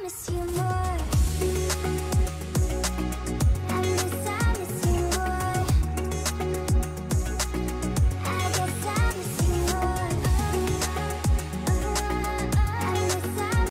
promise you.